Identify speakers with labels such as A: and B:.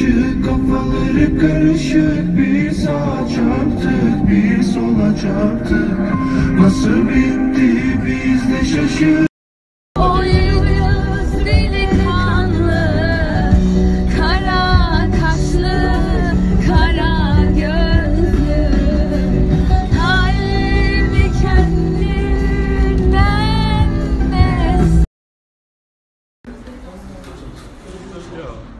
A: karışık Kafaları karışık Bir sağa çarptık Bir sola çarptık. Nasıl bitti biz de şaşırdık. Let's.